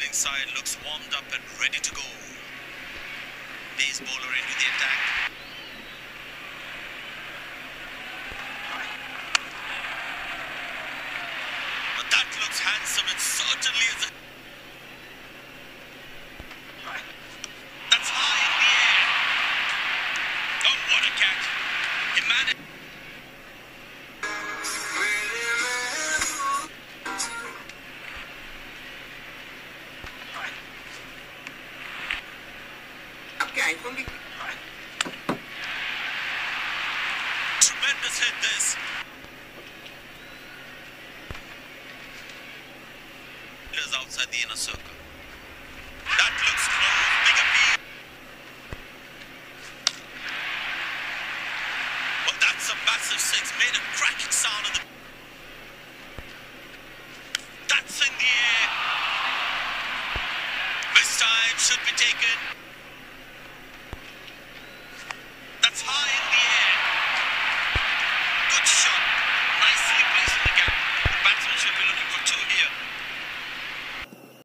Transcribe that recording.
fielding side looks warmed up and ready to go. Pace bowler into the attack. But that looks handsome. It certainly is. A... That's high in the air. Oh, what a catch! He managed. From the Tremendous hit this. Fielders outside the inner circle. That looks close. Big appeal. Well, that's a massive six. Made a cracking sound in the. That's in the air. This time should be taken. ポジション。